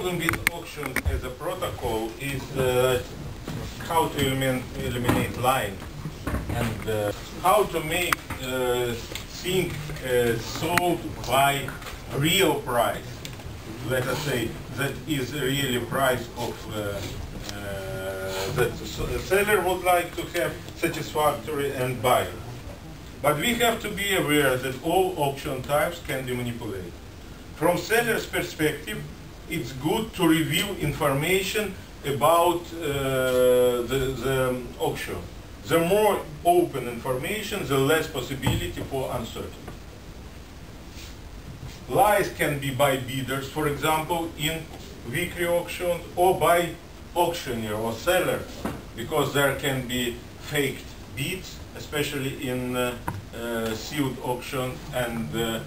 problem with auction as a protocol is uh, how to eliminate, line and uh, how to make uh, thing uh, sold by real price. Let us say that is really price of uh, uh, that the seller would like to have satisfactory and buyer. But we have to be aware that all auction types can be manipulated. From seller's perspective, it's good to review information about uh, the, the auction. The more open information, the less possibility for uncertainty. Lies can be by bidders, for example, in Vickrey auctions, or by auctioneer or seller, because there can be faked bids, especially in uh, uh, sealed auction, and uh,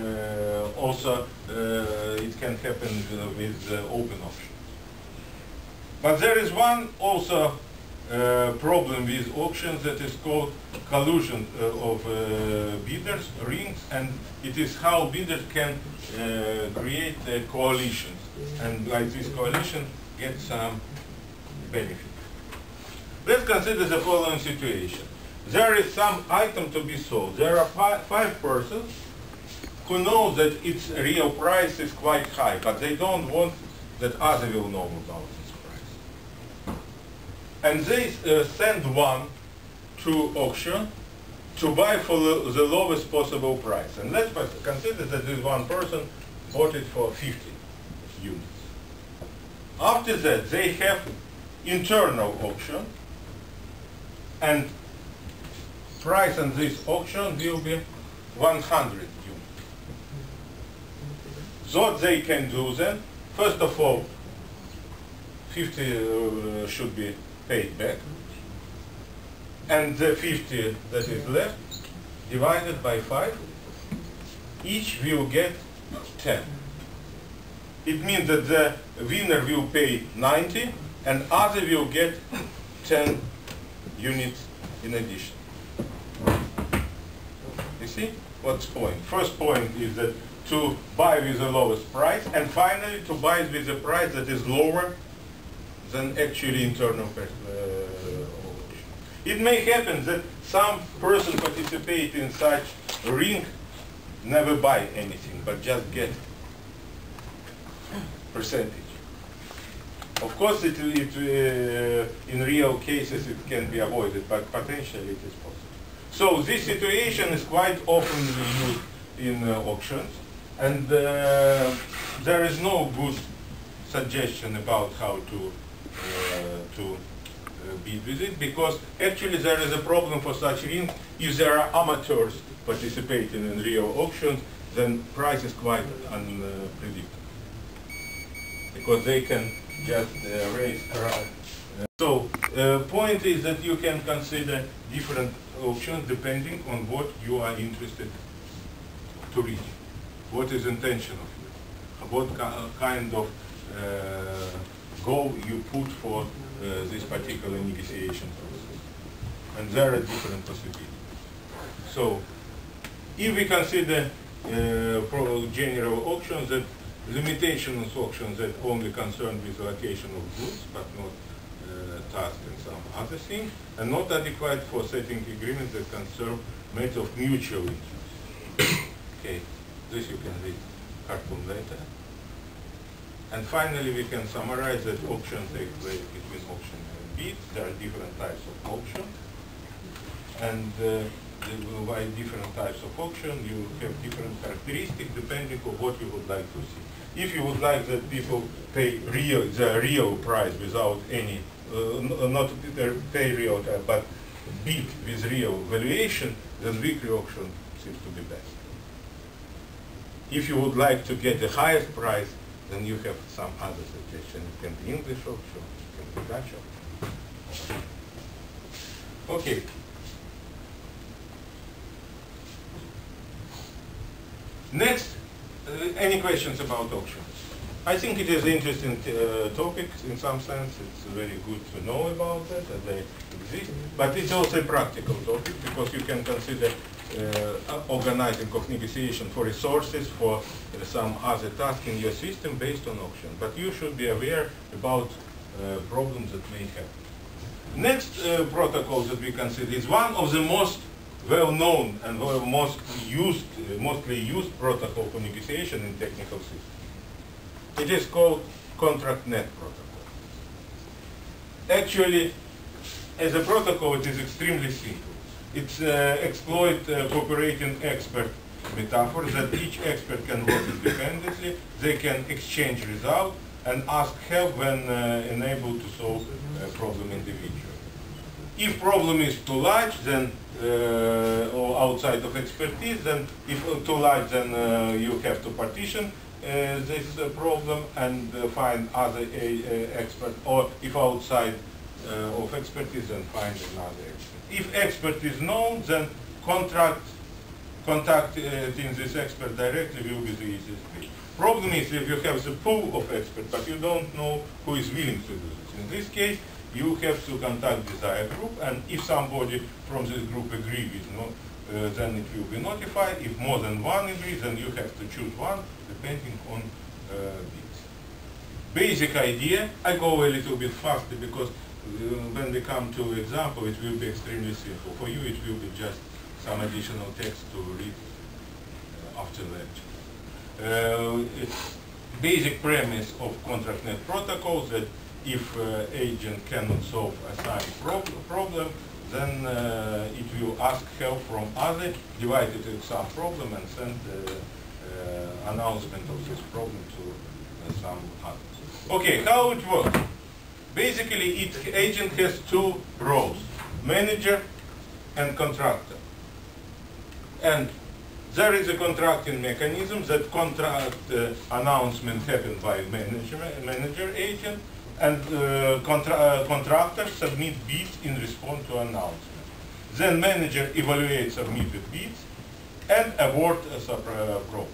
uh also it can happen with open auction. But there is one also uh, problem with auctions that is called collusion uh, of uh, bidders, rings, and it is how bidders can uh, create coalitions, and like this coalition get some benefit. Let's consider the following situation. There is some item to be sold. There are five persons who know that its real price is quite high, but they don't want that other will know about this price. and they uh, send one to auction to buy for the, the, lowest possible price. And let's consider that this one person bought it for 50 units. After that, they have internal auction, and price on this auction will be 100 So they can do then, first of all, 50 uh, should be paid back. And the 50 that is left, divided by 5, each will get 10. It means that the winner will pay 90 and other will get 10 units in addition. You see what's point? First point is that to buy with the lowest price and finally to buy with a price that is lower than actually internal uh, It may happen that some person participate in such ring never buy anything, but just get percentage. Of course, it, it uh, in real cases it can be avoided, but potentially it is possible. So this situation is quite often used in uh, auctions, and uh, there is no good suggestion about how to uh, to uh, bid with it because actually there is a problem for such ring. If there are amateurs participating in real auctions, then price is quite unpredictable because they can just uh, raise around. So, uh, point is that you can consider different options depending on what you are interested to reach. What is intention of you? What kind of uh, goal you put for uh, this particular negotiation process. And there are different possibilities. So if we consider uh, general auctions that limitation of auctions that only concern with allocation of goods but not uh, task and some other things, and not adequate for setting agreements that concern matters of mutual interest. okay, this you can read cartoon later. And finally, we can summarize that auctions take place between auction and bid. There are different types of auction. And uh, by different types of auction, you have different characteristics depending on what you would like to see. If you would like that people pay real, the real price without any, uh, not pay real, but bid with real valuation, then Vickrey auction seems to be best. If you would like to get the highest price, then you have some other suggestion. It can be English auction, it can be Dutch auction. Okay. Next, uh, any questions about auctions? I think it is an interesting uh, topic in some sense. It's very good to know about that, that they exist. But it's also a practical topic because you can consider organizing of negotiation for resources for uh, some other task in your system based on auction. But you should be aware about uh, problems that may happen. Next uh, protocol that we consider is one of the most well-known and well most used, uh, mostly used protocol for negotiation in technical systems. It is called contract net protocol. Actually, as a protocol, it is extremely simple. It uh, exploits uh, cooperating expert metaphor that each expert can work independently, they can exchange results and ask help when uh, unable to solve a problem individually. If problem is too large, then uh, or outside of expertise, then if uh, too large, then uh, you have to partition uh, this uh, problem and uh, find other expert, or if outside of expertise, then find another expert. If expert is known, then contract contacting this expert directly will be the easiest way. Problem is if you have the pool of experts, but you don't know who is willing to do this. In this case, you have to contact desired group, and if somebody from this group agree with no, uh, then it will be notified. If more than one agrees, then you have to choose one, depending on uh, bids. Basic idea, I go a little bit faster because uh, when we come to example, it will be extremely simple. For you, it will be just some additional text to read after lecture. Uh, it's basic premise of contract net protocols that if uh, agent cannot solve assigned prob problem, then uh, it will ask help from other, divide it into some problem and send the uh, announcement of this problem to uh, some others. Okay, how it works? Basically, each agent has two roles, manager and contractor. And there is a contracting mechanism that contract uh, announcement happen by manager, manager agent and uh, contra uh, contractors submit bids in response to announcement. Then manager evaluates submitted bids and award a uh, problem.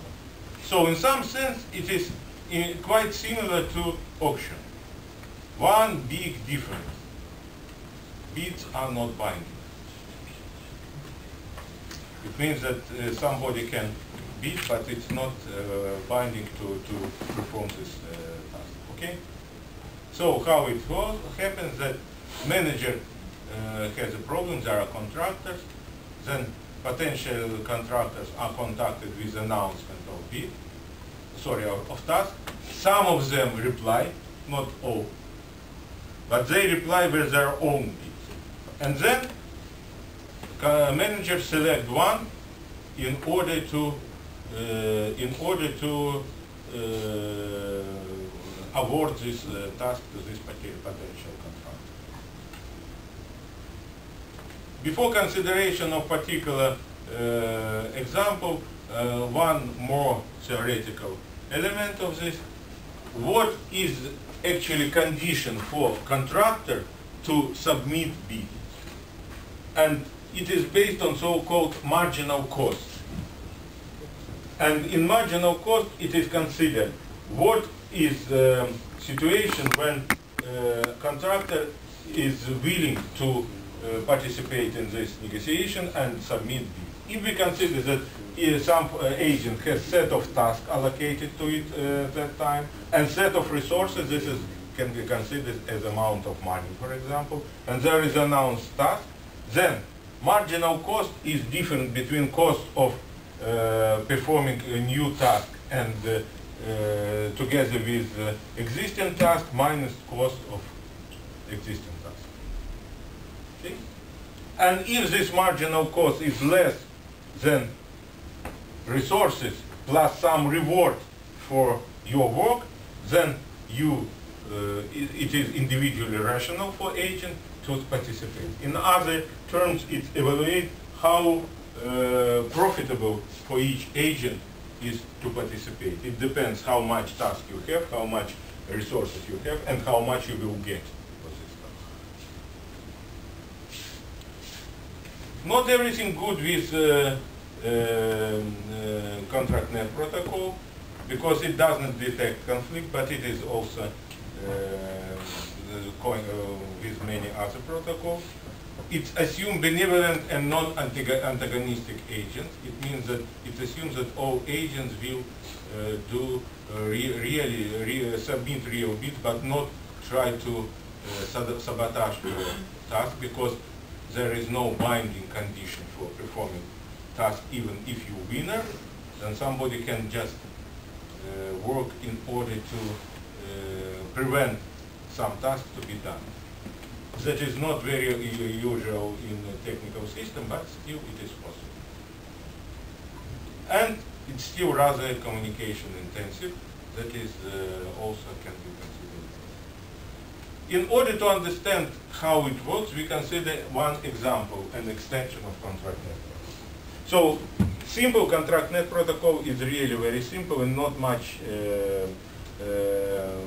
So in some sense it is uh, quite similar to auction. One big difference. Bids are not binding. It means that uh, somebody can bid, but it's not uh, binding to, to perform this uh, task. Okay? So how it goes, happens that manager uh, has a problem, there are contractors, then potential contractors are contacted with announcement of bid, sorry, of, of task. Some of them reply, not all, but they reply with their own bids. And then uh, manager select one in order to uh, in order to uh, award this uh, task to this potential contractor. Before consideration of particular uh, example, uh, one more theoretical element of this, what is actually condition for contractor to submit bid? And it is based on so-called marginal cost. And in marginal cost, it is considered what is the situation when uh, contractor is willing to uh, participate in this negotiation and submit bid. If we consider that some uh, agent has set of tasks allocated to it uh, at that time and set of resources, this is, can be considered as amount of money, for example, and there is announced task, then marginal cost is different between cost of uh, performing a new task and uh, together with uh, existing task minus cost of existing task. See? And if this marginal cost is less than resources plus some reward for your work, then you uh, it, is individually rational for agent to participate. In other terms, it evaluates how uh, profitable for each agent is to participate. It depends how much task you have, how much resources you have, and how much you will get for this task. Not everything good with uh, contract net protocol because it doesn't detect conflict, but it is also uh, going uh, with many other protocols. it assumes benevolent and non-antagonistic agents. It means that it assumes that all agents will uh, do uh, re really re submit real bit, but not try to uh, sabotage the task because there is no binding condition for performing task even if you winner, then somebody can just uh, work in order to uh, prevent some task to be done. That is not very usual in a technical system, but still it is possible. And it's still rather communication intensive. That is uh, also can be considered. In order to understand how it works, we consider one example, an extension of contract network. So simple contract net protocol is really very simple and not much uh, uh,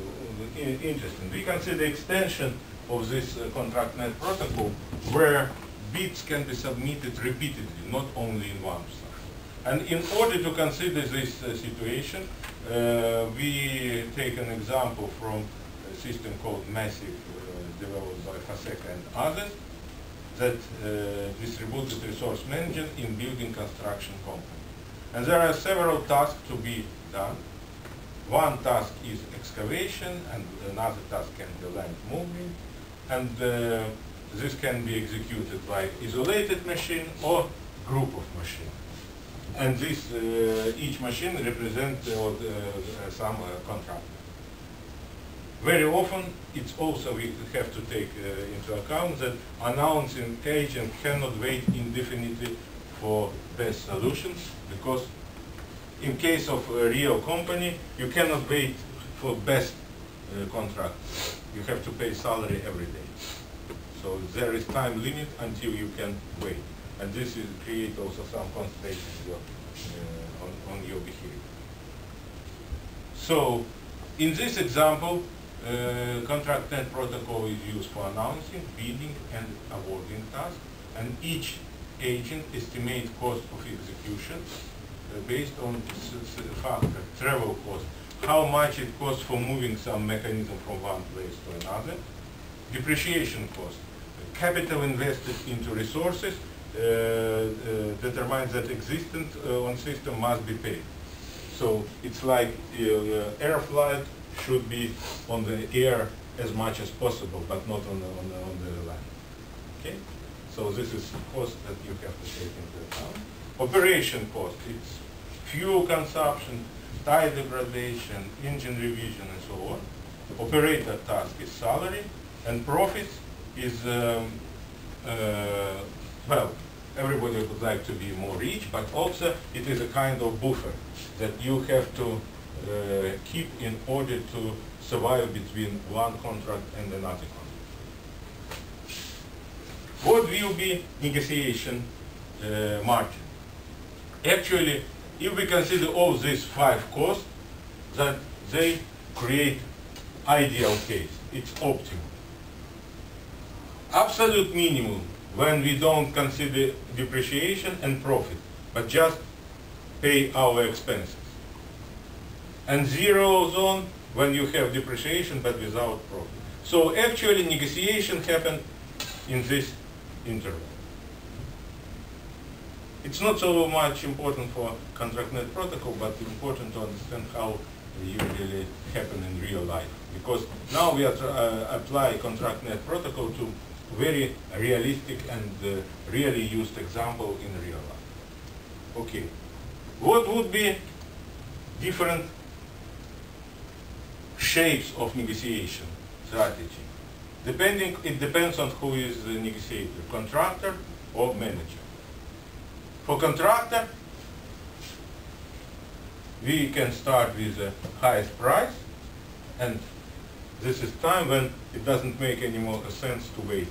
interesting. We consider the extension of this uh, contract net protocol where bits can be submitted repeatedly, not only in one cycle. And in order to consider this uh, situation, uh, we take an example from a system called Massive, uh, developed by Haseka and others, that uh, distributed resource management in building construction company. And there are several tasks to be done. One task is excavation, and another task can be land moving, and uh, this can be executed by isolated machine or group of machines. And this, uh, each machine represents uh, uh, some uh, contract. Very often, it's also we have to take uh, into account that announcing agent cannot wait indefinitely for best solutions because in case of a real company, you cannot wait for best uh, contract. You have to pay salary every day. So there is time limit until you can wait. And this is create also some constraints uh, on, on your behavior. So in this example, uh, contract net protocol is used for announcing, bidding, and awarding tasks, and each agent estimates cost of execution uh, based on factor, travel cost, how much it costs for moving some mechanism from one place to another, depreciation cost, capital invested into resources uh, uh, determines that existent uh, on system must be paid. So it's like air flight should be on the air as much as possible, but not on the, on the, on the land. Okay? So this is cost that you have to take into account. Operation cost, it's fuel consumption, tire degradation, engine revision, and so on. Operator task is salary, and profits is, um, uh, well, everybody would like to be more rich, but also it is a kind of buffer that you have to keep in order to survive between one contract and another contract. What will be negotiation uh, margin? Actually, if we consider all these five costs, that they create ideal case. It's optimal. Absolute minimum when we don't consider depreciation and profit, but just pay our expenses and zero zone when you have depreciation but without profit. So actually negotiation happened in this interval. It's not so much important for contract net protocol, but important to understand how usually happen in real life. Because now we are, uh, apply contract net protocol to very realistic and uh, really used example in real life. Okay, what would be different shapes of negotiation strategy. Depending, it depends on who is the negotiator, contractor or manager. For contractor, we can start with the highest price, and this is time when it doesn't make any more sense to wait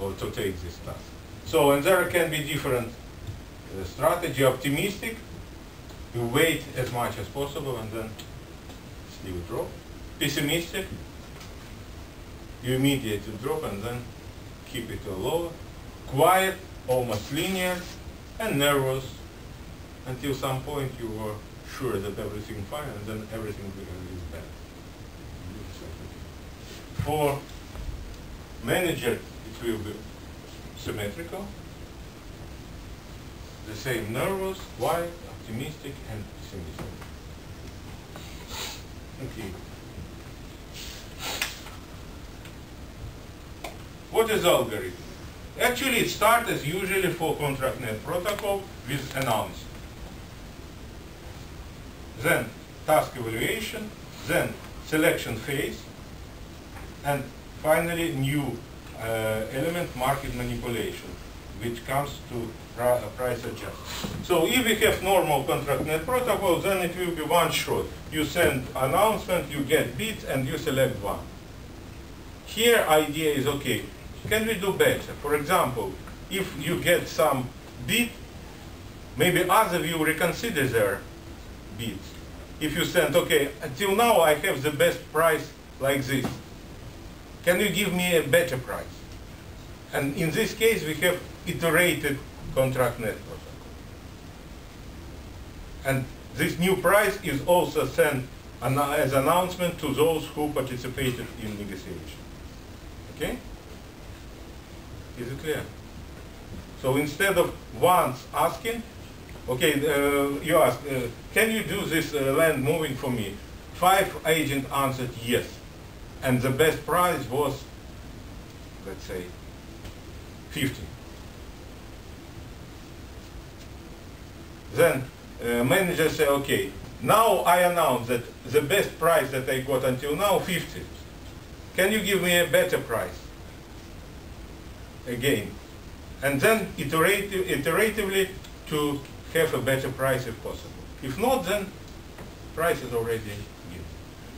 or to take this task. So, and there can be different uh, strategy, optimistic, you wait as much as possible and then you drop. Pessimistic, you immediately drop and then keep it lower. Quiet, almost linear, and nervous until some point you are sure that everything fine and then everything is bad. For manager, it will be symmetrical. The same nervous, quiet, optimistic, and pessimistic. Okay. What is algorithm? Actually, it starts as usually for contract net protocol with announcement. Then task evaluation, then selection phase, and finally new uh, element market manipulation, which comes to price. So if we have normal ContractNet protocol, then it will be one shot. You send announcement, you get bids, and you select one. Here idea is, okay, can we do better? For example, if you get some bid, maybe other will reconsider their bids. If you send, okay, until now I have the best price like this. Can you give me a better price? And in this case, we have iterated ContractNet protocol. And this new price is also sent as announcement to those who participated in negotiation. Okay? Is it clear? So instead of once asking, okay, uh, you ask, uh, can you do this uh, land moving for me? Five agents answered yes. And the best price was, let's say, 50. Then uh, manager say, okay, now I announce that the best price that I got until now, 50. Can you give me a better price? again. And then iterative, iteratively to have a better price if possible. If not, then price is already given.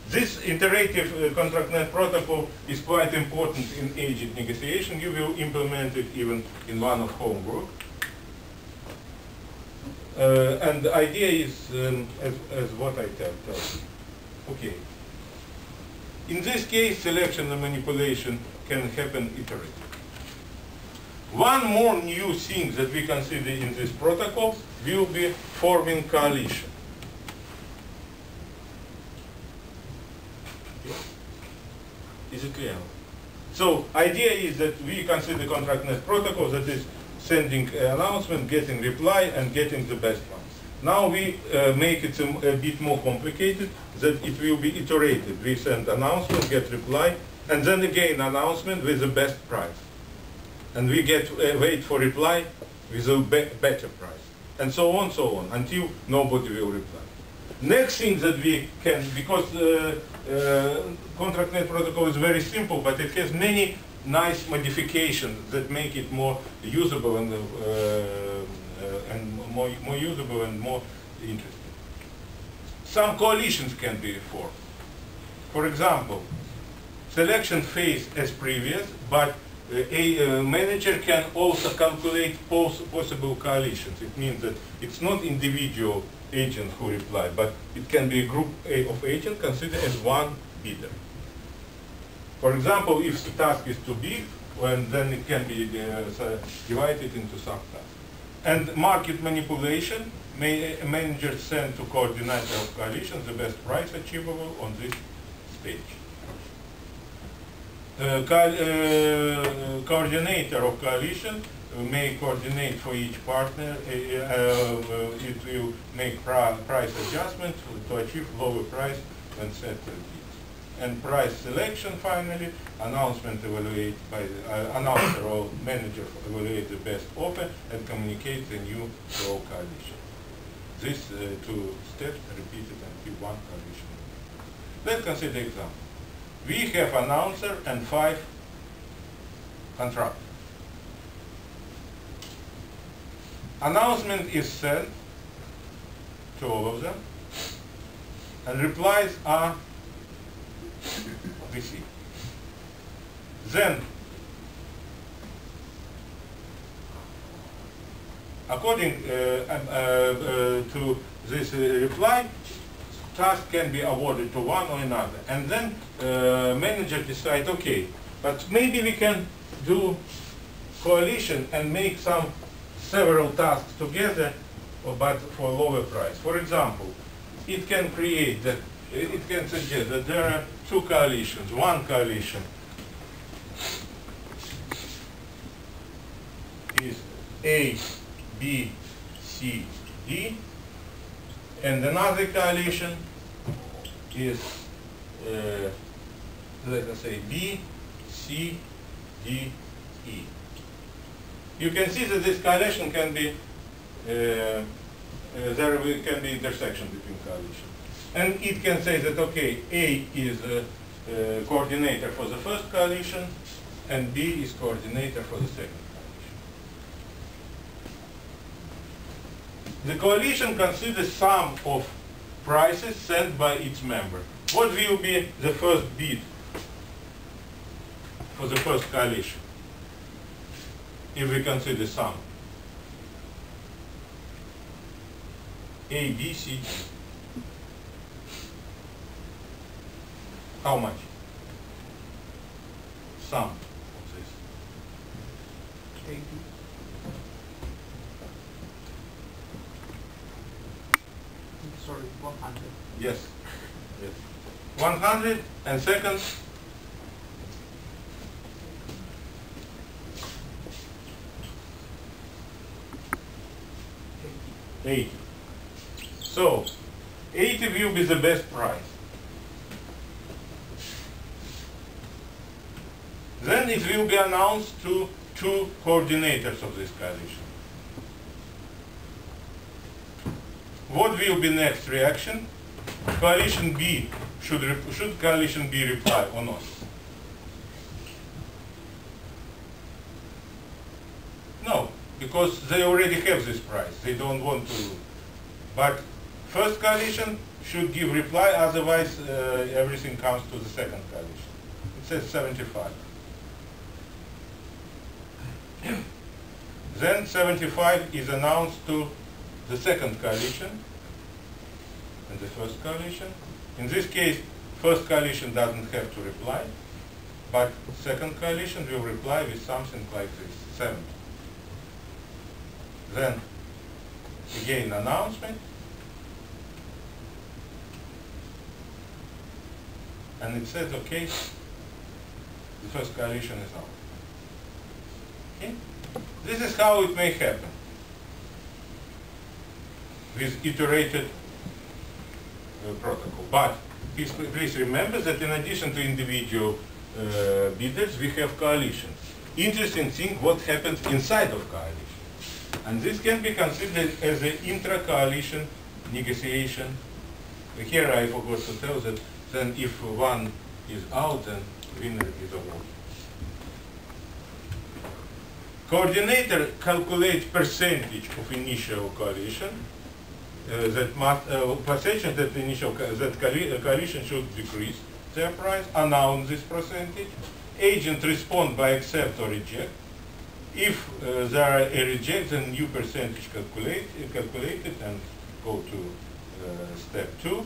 This iterative uh, ContractNet protocol is quite important in agent negotiation. You will implement it even in one of homework. Uh, and the idea is um, as, as what I tell, tell you. Okay. In this case, selection and manipulation can happen iteratively. One more new thing that we consider in this protocol will be forming coalition. Is it clear? So idea is that we consider ContractNet protocol that is sending announcement, getting reply, and getting the best one. Now we uh, make it a, a, bit more complicated, that it will be iterated. We send announcement, get reply, and then again announcement with the best price and we get uh, wait for reply with a be better price, and so on, so on, until nobody will reply. Next thing that we can, because uh, uh, ContractNet protocol is very simple, but it has many nice modifications that make it more usable and, uh, uh, and more, more usable and more interesting. Some coalitions can be formed. For example, selection phase as previous, but a manager can also calculate possible coalitions. It means that it's not individual agents who reply, but it can be a group of agents considered as one bidder. For example, if the task is too big, well, then it can be uh, divided into subtasks. And market manipulation, may, a manager send to coordinator of coalitions the best price achievable on this stage. Uh, co uh, coordinator of coalition may coordinate for each partner. Uh, it will make price adjustments to achieve lower price when set. And price selection finally, announcement evaluate by the uh, announcer or manager evaluate the best offer and communicate the new low coalition. These uh, two steps repeated until one coalition. Let's consider example we have announcer and five contractors. Announcement is sent to all of them, and replies are received. Then, according uh, uh, uh, to this reply, task can be awarded to one or another. And then uh, manager decide, okay, but maybe we can do coalition and make some several tasks together, but for lower price. For example, it can create that, it can suggest that there are two coalitions, one coalition is A, B, C, D, and another coalition is, uh, let us say, B, C, D, E. You can see that this coalition can be, uh, uh, there can be intersection between coalitions. And it can say that, okay, A is a, uh coordinator for the first coalition, and B is coordinator for the second coalition. The coalition considers sum of prices sent by each member. What will be the first bid for the first coalition? If we consider sum. A, B, C, D. How much? Sum of this. Eighty. Sorry, one hundred. Yes. Yes. One hundred and second. Eighty. Eighty. So, eighty will be the best price. Then it will be announced to two coordinators of this coalition. What will be next reaction? Coalition B, should, should coalition B reply or not? No, because they already have this price. They don't want to. But first coalition should give reply, otherwise uh, everything comes to the second coalition. It says 75. Then 75 is announced to the second coalition and the first coalition. In this case, first coalition doesn't have to reply, but second coalition will reply with something like this, 70. Then, again, announcement. And it says, okay, the first coalition is out. Okay? This is how it may happen with iterated uh, protocol. But please, please remember that in addition to individual uh, bidders, we have coalitions. Interesting thing, what happens inside of coalition. And this can be considered as an intra-coalition negotiation. Here I forgot to tell that then if one is out, then winner is awarded. Coordinator calculates percentage of initial coalition, uh, that uh, percentage that initial, that uh, coalition should decrease their price, announce this percentage. Agent respond by accept or reject. If uh, there are a reject, then new percentage calculate, uh, calculated and go to uh, step two.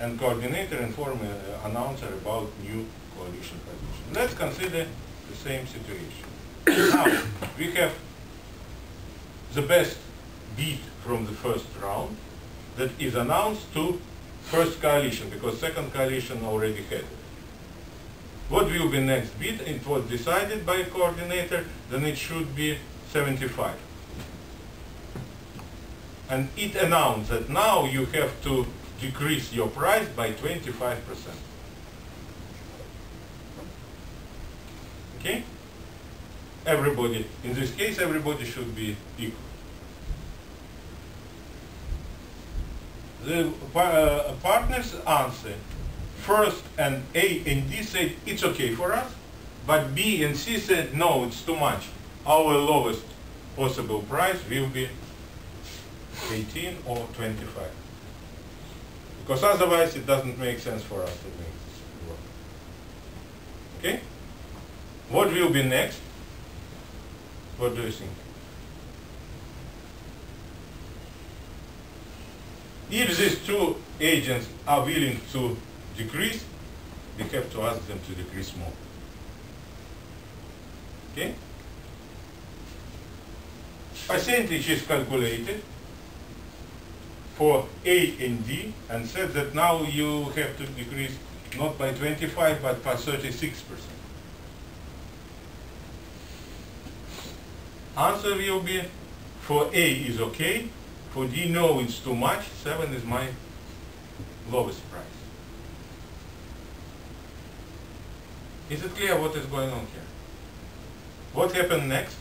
And coordinator inform uh, announcer about new coalition condition. Let's consider the same situation. Now, we have the best bid from the first round that is announced to first coalition because second coalition already had it. What will be next bid? It was decided by a coordinator, then it should be 75. And it announced that now you have to decrease your price by 25%. Okay? Everybody, in this case, everybody should be equal. The uh, partners answer, first and A and D said it's okay for us, but B and C said no, it's too much. Our lowest possible price will be 18 or 25. Because otherwise it doesn't make sense for us to make this work. Okay? What will be next? Think? If these two agents are willing to decrease, we have to ask them to decrease more. Okay? Percentage is calculated for A and D and said that now you have to decrease not by 25 but by 36 percent. Answer will be for A is okay, for D no it's too much, 7 is my lowest price. Is it clear what is going on here? What happened next?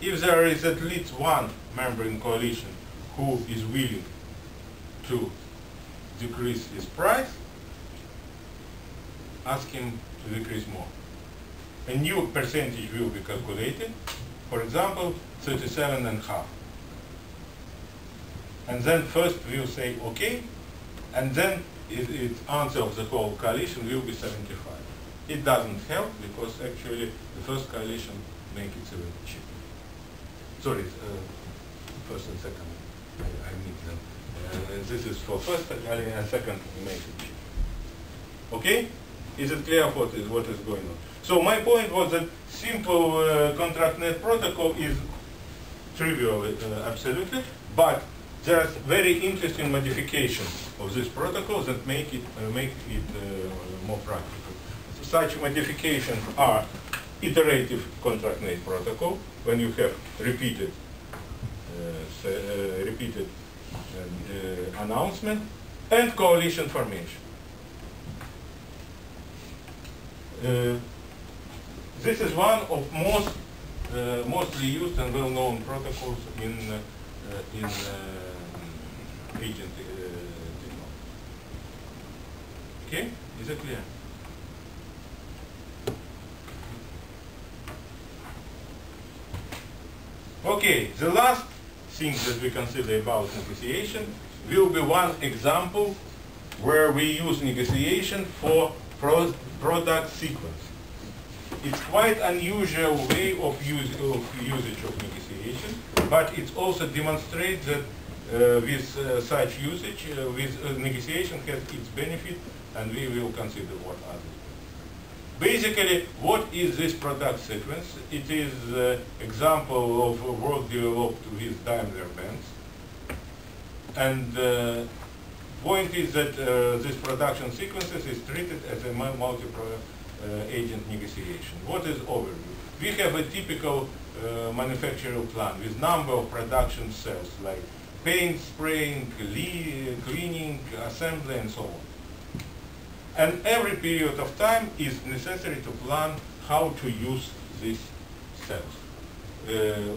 If there is at least one member in coalition who is willing to decrease his price, ask him to decrease more. A new percentage will be calculated, for example, 37 and half. And then first we'll say okay, and then it, it answer of the whole coalition will be 75. It doesn't help because actually the first coalition make it even cheaper. Sorry, uh, first and second, I, I need them. Uh, this is for first and second make it cheap. Okay? Is it clear what is, what is going on? So my point was that simple uh, contract net protocol is trivial, uh, absolutely, but there are very interesting modifications of this protocol that make it, uh, make it uh, more practical. Such modifications are iterative contract net protocol, when you have repeated, uh, uh, repeated uh, announcement, and coalition formation. Uh, this is one of most uh, mostly used and well-known protocols in uh, in agent technology. Okay, is it clear? Okay, the last thing that we consider about negotiation will be one example where we use negotiation for pro product sequence. It's quite unusual way of, use, of usage of negotiation, but it also demonstrates that uh, with uh, such usage, uh, with uh, negotiation has its benefit, and we will consider what others. Basically, what is this product sequence? It is an example of work developed with Daimler-Benz. And uh, point is that uh, this production sequences is treated as a multi-agent uh, negotiation. What is overview? We have a typical uh, manufacturing plan with number of production cells like paint, spraying, cleaning, assembly, and so on. And every period of time is necessary to plan how to use these cells. Uh,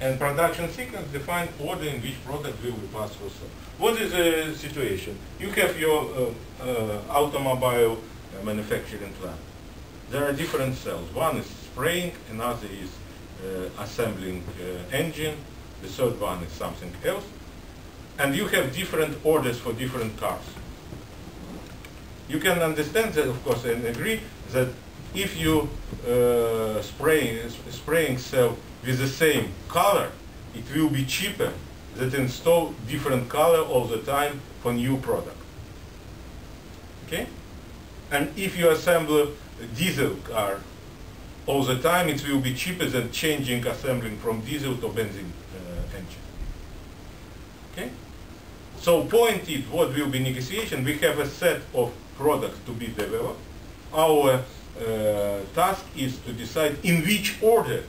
and production sequence define order in which product will be passed through cell. What is the situation? You have your uh, uh, automobile manufacturing plant. There are different cells. One is spraying, another is uh, assembling uh, engine, the third one is something else. And you have different orders for different cars. You can understand that, of course, and agree that if you uh, spray, spraying cell with the same color, it will be cheaper than install different color all the time for new product. Okay? And if you assemble a diesel car all the time, it will be cheaper than changing assembling from diesel to benzene uh, engine. Okay? So point is, what will be negotiation? We have a set of products to be developed. Our uh, task is to decide in which order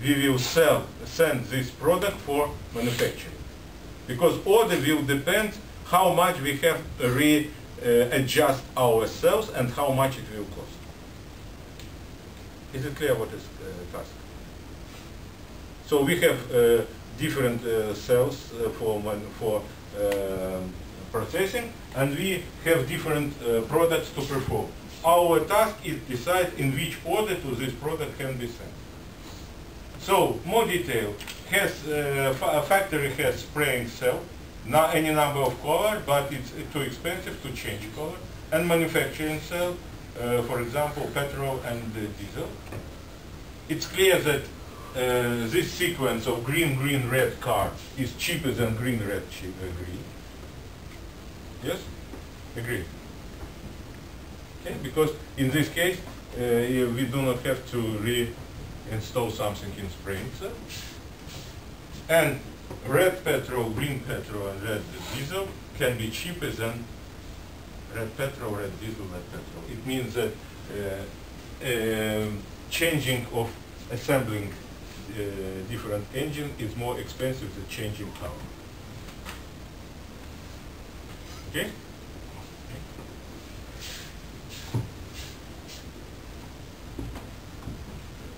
we will sell, send this product for manufacturing. Because order will depend how much we have to readjust uh, ourselves and how much it will cost. Is it clear what is uh, task? So we have uh, different uh, cells uh, for, for uh, processing and we have different uh, products to perform. Our task is decide in which order to this product can be sent. So, more detail. Has, uh, a factory has spraying cell, not any number of color, but it's too expensive to change color. And manufacturing cell, uh, for example, petrol and diesel. It's clear that uh, this sequence of green, green, red car is cheaper than green, red, cheap, uh, green. Yes? Agree. Okay, because in this case, uh, we do not have to reinstall something in spraying. So. And red petrol, green petrol, and red diesel can be cheaper than red petrol, red diesel, red petrol. It means that uh, um, changing of assembling uh, different engine is more expensive than changing power. Okay?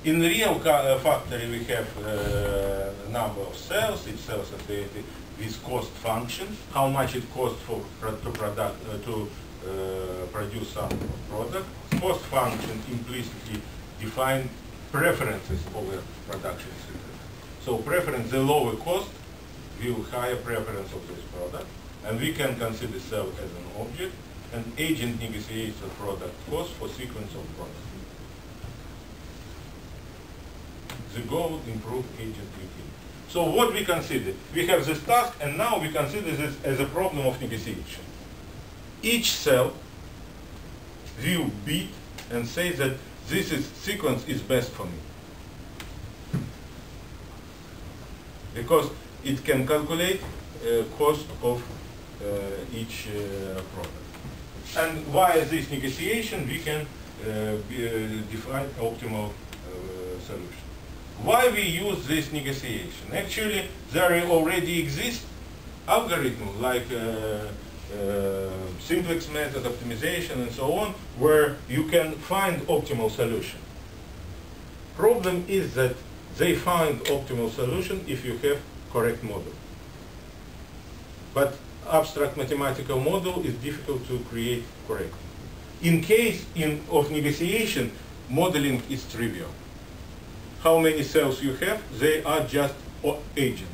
In real uh, factory, we have uh, number of cells. Each cell associated with cost function, how much it costs for to product uh, to uh, produce some product. Cost function implicitly define preferences over production system. So preference, the lower cost, will higher preference of this product, and we can consider cell as an object, and agent negotiates the product cost for sequence of products. The goal improve agent utility. So what we consider? We have this task and now we consider this as a problem of negotiation. Each cell will beat and say that this is sequence is best for me. Because it can calculate uh, cost of uh, each uh, product. And via this negotiation we can uh, uh, define optimal uh, solution. Why we use this negotiation? Actually, there already exist algorithms like uh, uh, simplex method optimization and so on, where you can find optimal solution. Problem is that they find optimal solution if you have correct model. But abstract mathematical model is difficult to create correctly. In case in, of negotiation, modeling is trivial how many cells you have, they are just agents.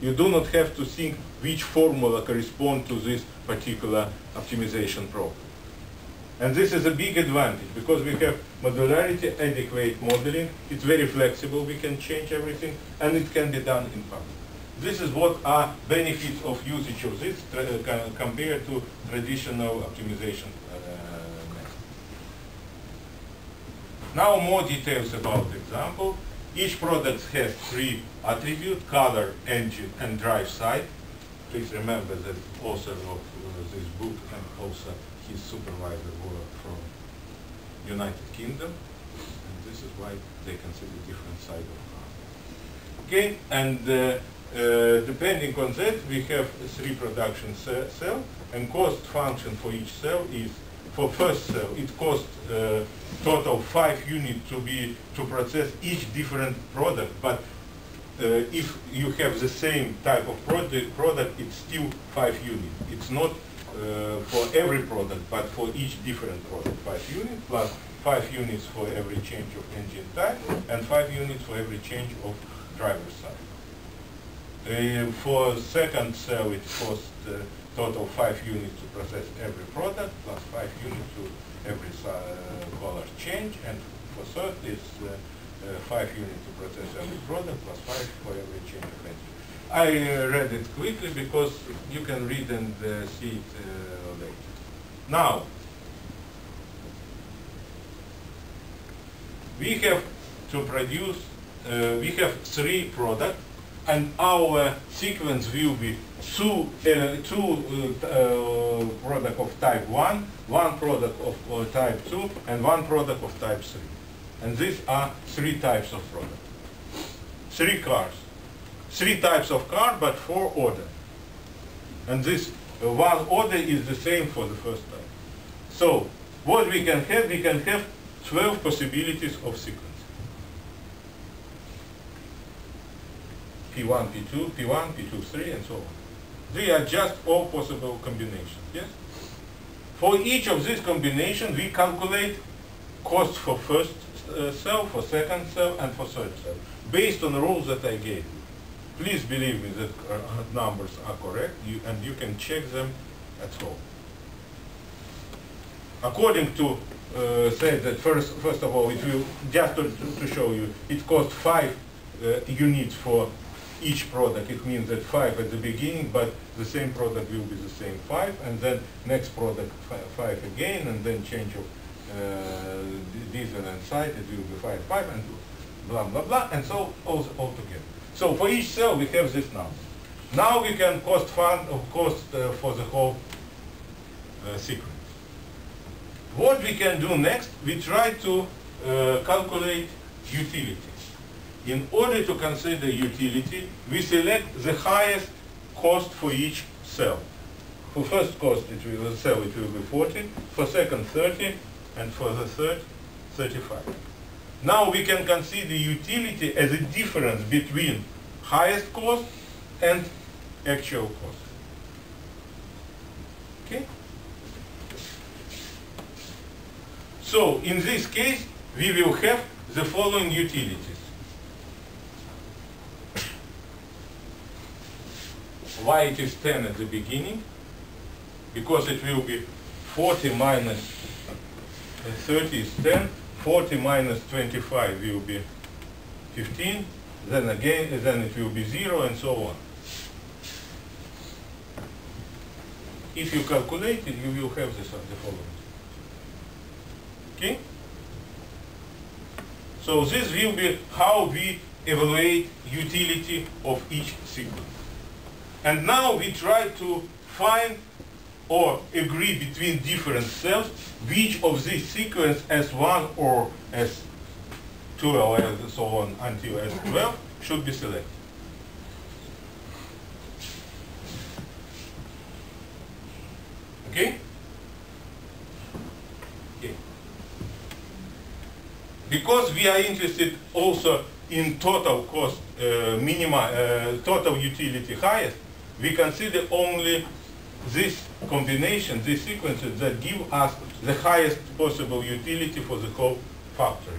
You do not have to think which formula corresponds to this particular optimization problem. And this is a big advantage because we have modularity, adequate modeling, it's very flexible, we can change everything, and it can be done in public. This is what are benefits of usage of this uh, compared to traditional optimization Now more details about the example. Each product has three attributes, color, engine, and drive side. Please remember that author of uh, this book and also his supervisor were from United Kingdom. And this is why they consider different side of car. Okay, and uh, uh, depending on that, we have three production cell, and cost function for each cell is for first cell, it costs uh, total five units to be to process each different product. But uh, if you have the same type of product, product, it's still five units. It's not uh, for every product, but for each different product, five units plus five units for every change of engine type, and five units for every change of driver side. Uh, for second cell, it costs uh, total 5 units to process every product, plus 5 units to every uh, color change, and for third is uh, uh, 5 units to process every product, plus 5 for every change of entry. I uh, read it quickly because you can read and uh, see it uh, later. Now, we have to produce, we have three products and our sequence will be two, uh, two uh, uh, product of type 1, one product of uh, type 2, and one product of type 3. And these are three types of product. Three cars. Three types of car, but four order. And this uh, one order is the same for the first type. So, what we can have, we can have 12 possibilities of sequence. P1, P2, P1, P2, 3, and so on. They are just all possible combinations, yes? For each of these combinations, we calculate cost for first uh, cell, for second cell, and for third cell, based on the rules that I gave you. Please believe me that uh, numbers are correct, you, and you can check them at home. According to uh, say that first, first of all, it will just to, to show you, it costs five uh, units for each product, it means that five at the beginning, but the same product will be the same five, and then next product five again, and then change of uh, diesel and site, it will be five, five, and blah, blah, blah, and so all, all together. So for each cell, we have this number. Now we can cost fund, of cost uh, for the whole uh, sequence. What we can do next, we try to uh, calculate utility. In order to consider utility, we select the highest cost for each cell. For first cost, it will, cell it will be 40, for second 30, and for the third 35. Now we can consider utility as a difference between highest cost and actual cost. Okay? So in this case, we will have the following utilities. Why it is 10 at the beginning? Because it will be 40 uh, 30 is 10, 40 minus 25 will be 15, then again, then it will be 0 and so on. If you calculate it, you will have this, the following. Okay? So this will be how we evaluate utility of each sequence. And now we try to find or agree between different cells which of these sequence S1 or S12 and so on until S12 should be selected. Okay? Okay. Because we are interested also in total cost, uh, minima, uh, total utility highest, we consider only this combination, these sequences that give us the highest possible utility for the whole factory.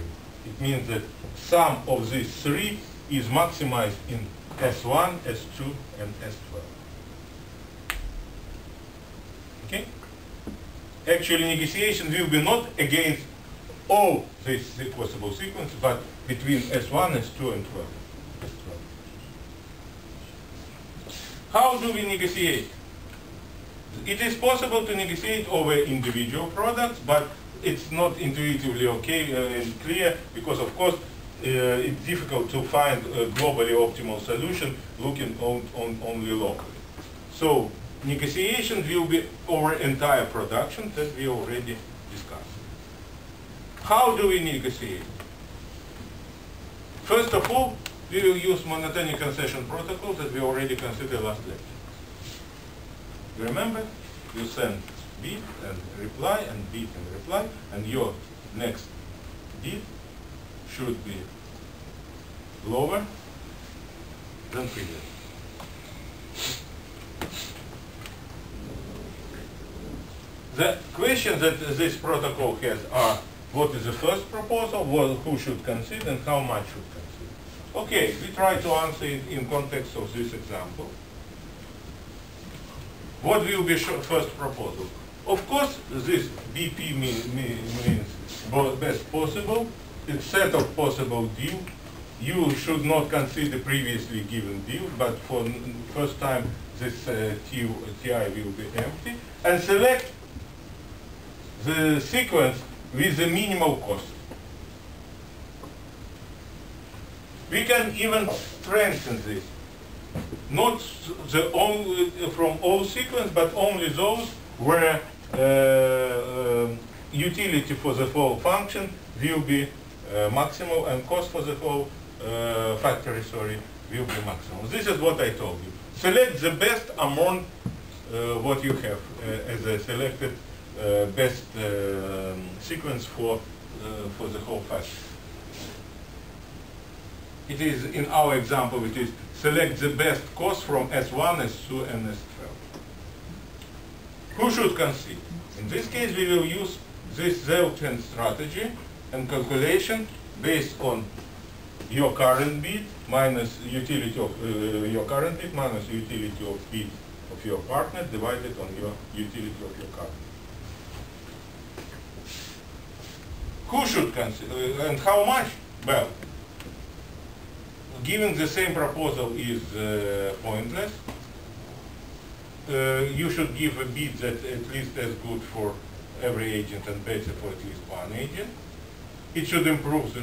It means that sum of these three is maximized in S1, S2, and S12. Okay? Actually, negotiation will be not against all these possible sequences, but between S1, S2, and 12. S12. How do we negotiate? It is possible to negotiate over individual products, but it's not intuitively okay uh, and clear because, of course, uh, it's difficult to find a globally optimal solution looking on, on only locally. So negotiation will be over entire production that we already discussed. How do we negotiate? First of all, we will use monotonic concession protocol that we already considered last lecture. You remember? You send bit and reply and bit and reply and your next bit should be lower than previous. The question that this protocol has are what is the first proposal, what, who should concede and how much should concede. Okay, we try to answer it in context of this example. What will be first proposal? Of course, this BP mean, mean, means best possible. It's set of possible deal. You should not consider previously given deal, but for first time this uh, TI will be empty. And select the sequence with the minimal cost. We can even strengthen this. Not the only, from all sequence, but only those where uh, uh, utility for the whole function will be uh, maximal and cost for the whole uh, factory, sorry, will be maximal. This is what I told you. Select the best among uh, what you have uh, as a selected best um, sequence for, for the whole factory. It is, in our example, it is select the best course from S1, S2, and S12. Who should concede? In this case, we will use this Zeuthen strategy and calculation based on your current bit minus utility of uh, your current bit minus utility of bit of your partner divided on your utility of your current. Who should consider uh, and how much? Well, giving the same proposal is uh, pointless. Uh, you should give a bid that at least as good for every agent and better for at least one agent. It should improve the,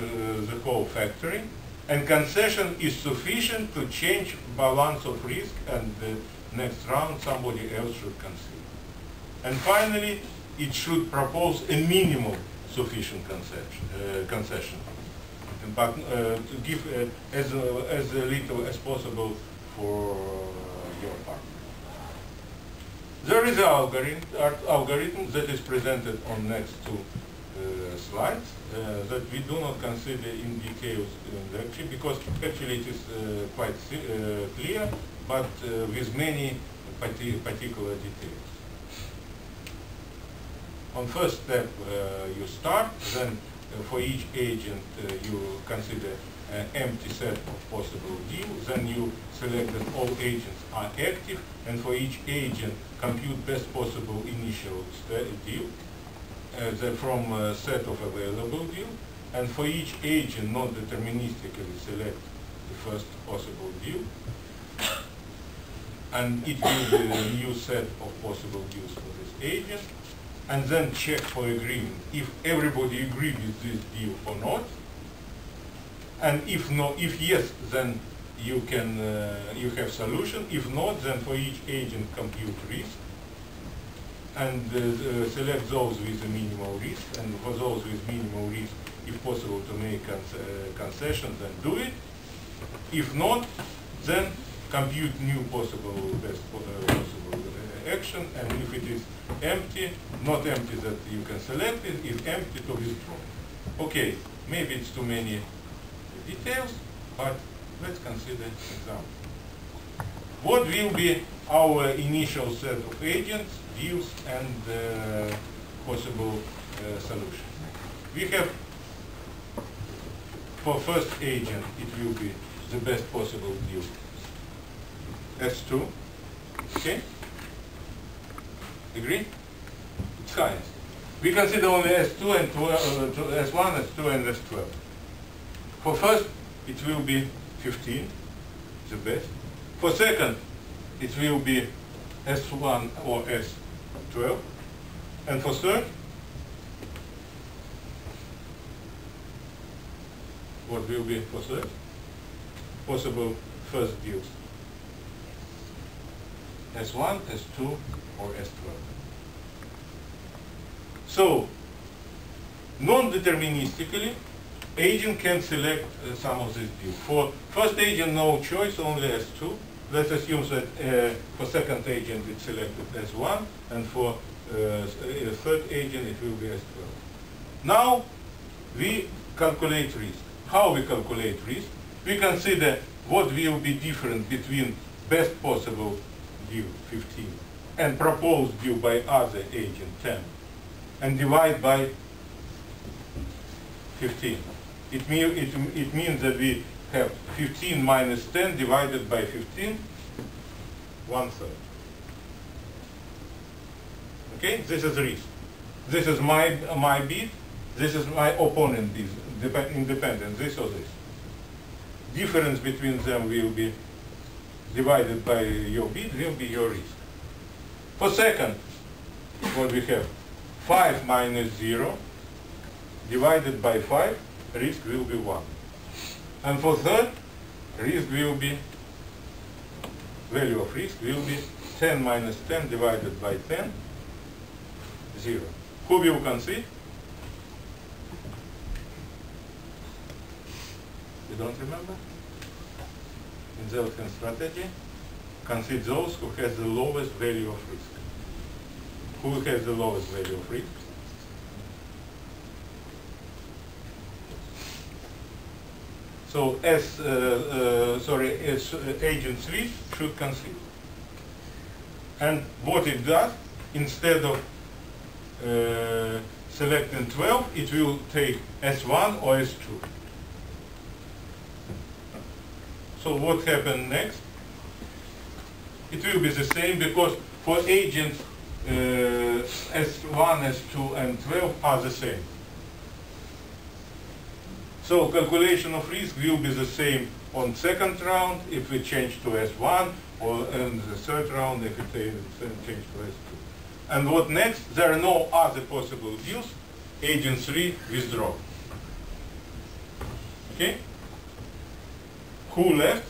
the whole factory. And concession is sufficient to change balance of risk and the next round somebody else should concede. And finally, it should propose a minimum sufficient concession. Uh, concession. But uh, to give uh, as, uh, as little as possible for your partner. There is an algorithm, algorithm that is presented on next two uh, slides uh, that we do not consider in details in because actually it is uh, quite clear but with many parti particular details. On first step you start, then for each agent uh, you consider an empty set of possible deals, then you select that all agents are active, and for each agent compute best possible initial deal uh, from a set of available deal, and for each agent not deterministically select the first possible deal, and it will be a new set of possible deals for this agent, and then check for agreement if everybody agreed with this deal or not, and if no, if yes, then you can uh, you have solution. If not, then for each agent compute risk and uh, uh, select those with a minimal risk. And for those with minimal risk, if possible, to make cons uh, concessions, then do it. If not, then compute new possible best possible action. And if it is empty, not empty that you can select it. If empty, to withdraw. Okay, maybe it's too many details, but let's consider example. What will be our initial set of agents, views, and uh, possible uh, solutions? We have, for first agent, it will be the best possible deal. S2, okay? Agree? It's highest. We consider only S2 and 12, uh, S1, S2, and S12. For first, it will be 15, the best. For second, it will be S1 or S12. And for third, what will be for third? Possible first deals. S1, S2, or S12. So, non-deterministically, agent can select uh, some of these deals. For first agent, no choice, only S2. Let's assume that uh, for second agent it's selected S1, and for uh, uh third agent it will be S12. Now we calculate risk. How we calculate risk? We consider what will be different between best possible deal 15 and proposed deal by other agent 10 and divide by 15. It, mean, it, it means that we have 15 minus 10 divided by 15, one third. Okay, this is risk. This is my, my bid, this is my opponent bid, independent, this or this. Difference between them will be divided by your bid, will be your risk. For second, what we have, 5 minus 0 divided by 5 risk will be 1. And for third, risk will be, value of risk will be 10 minus 10 divided by 10, 0. Who will concede? You don't remember? In Zeuthen strategy, concede those who has the lowest value of risk. Who has the lowest value of risk? So as uh, uh, sorry, as uh, agent 3 should concede. And what it does, instead of uh, selecting 12, it will take S1 or S2. So what happened next? It will be the same because for agents uh, S1, S2, and 12 are the same. So calculation of risk will be the same on second round if we change to S1 or in the third round if we change to S2. And what next? There are no other possible deals. Agent 3 withdraw. Okay? Who left?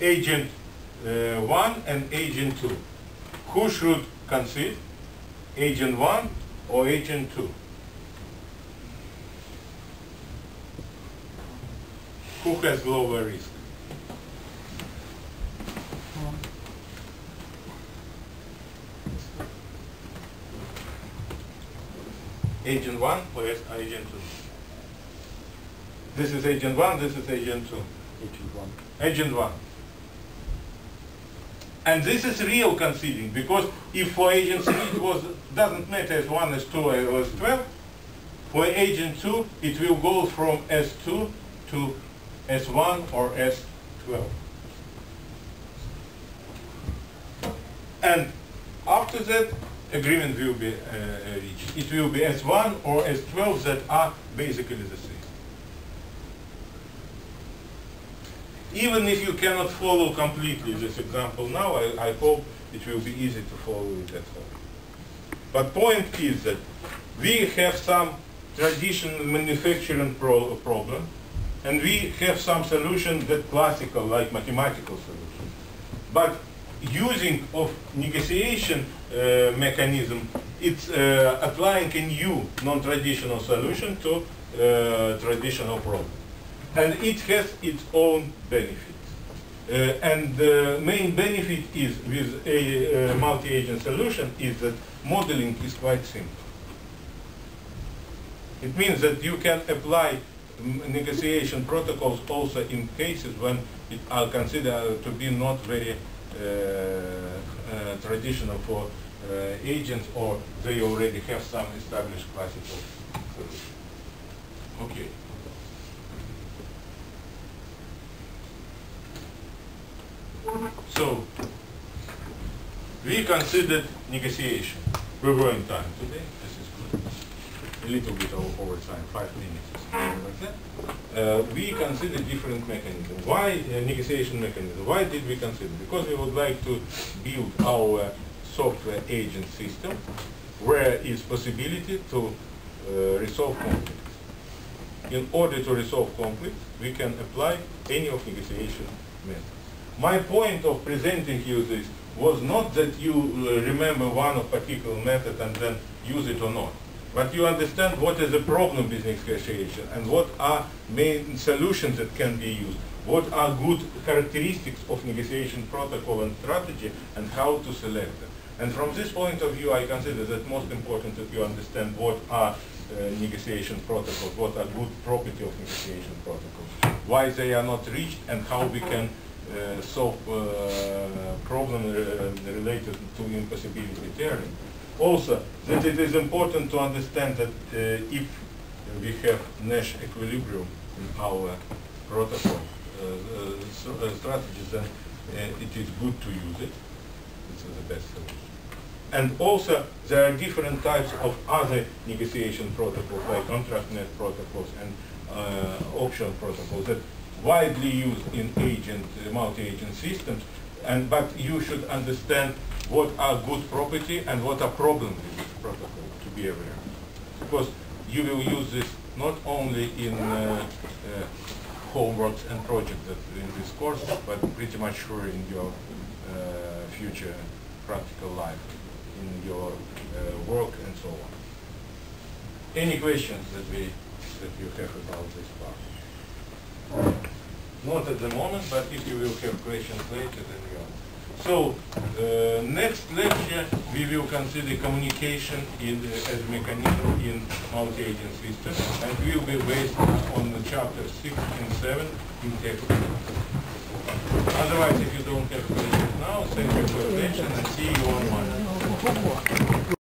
Agent uh, 1 and agent 2. who should concede, agent 1 or agent 2? Who has lower risk? Agent 1 or agent 2? This is agent 1, this is agent 2. Agent one. Agent 1. And this is real conceding because if for agent 3 it was, doesn't matter as 1, as 2, or as 12, for agent 2 it will go from S2 to S1 or S12. And after that, agreement will be uh, reached. It will be S1 or S12 that are basically the same. Even if you cannot follow completely this example now, I, I hope it will be easy to follow it at home. But point is that we have some traditional manufacturing pro problem, and we have some solution that classical, like mathematical solution. But using of negotiation uh, mechanism, it's uh, applying a new non-traditional solution to uh, traditional problem. And it has its own benefits. Uh, and the main benefit is with a uh, multi-agent solution is that modeling is quite simple. It means that you can apply mm, negotiation protocols also in cases when it are considered to be not very uh, uh, traditional for uh, agents or they already have some established classical solution. Okay. So, we considered negotiation. We were in time today, this is good. A little bit over time, five minutes something like that. Uh, we considered different mechanisms. Why uh, negotiation mechanism? Why did we consider? Because we would like to build our software agent system where is possibility to uh, resolve conflicts. In order to resolve conflicts, we can apply any of negotiation methods. My point of presenting you this was not that you uh, remember one particular method and then use it or not, but you understand what is the problem with negotiation and what are main solutions that can be used, what are good characteristics of negotiation protocol and strategy, and how to select them. And from this point of view, I consider that most important that you understand what are uh, negotiation protocols, what are good property of negotiation protocols, why they are not reached, and how we can uh, solve uh, related to impossibility theory. Also, that it is important to understand that uh, if we have Nash equilibrium in our protocol uh, uh, so- strategies, then it is good to use it. Is the best solution. And also, there are different types of other negotiation protocols, like contract net protocols and uh, auction protocols that widely used in agent, uh, multi-agent systems. And but you should understand what are good property and what are problems with this protocol to be aware. Because you will use this not only in uh, uh, homeworks and projects in this course, but pretty much sure in your uh, future practical life, in your uh, work and so on. Any questions that we that you have about this part? Not at the moment, but if you will have questions later, then we are. So, uh, next lecture, we will consider communication in, uh, as mechanism in multi-agent system, and we will be based on the chapter 6 and 7 in text. Otherwise, if you don't have questions now, thank you for attention and see you on Monday.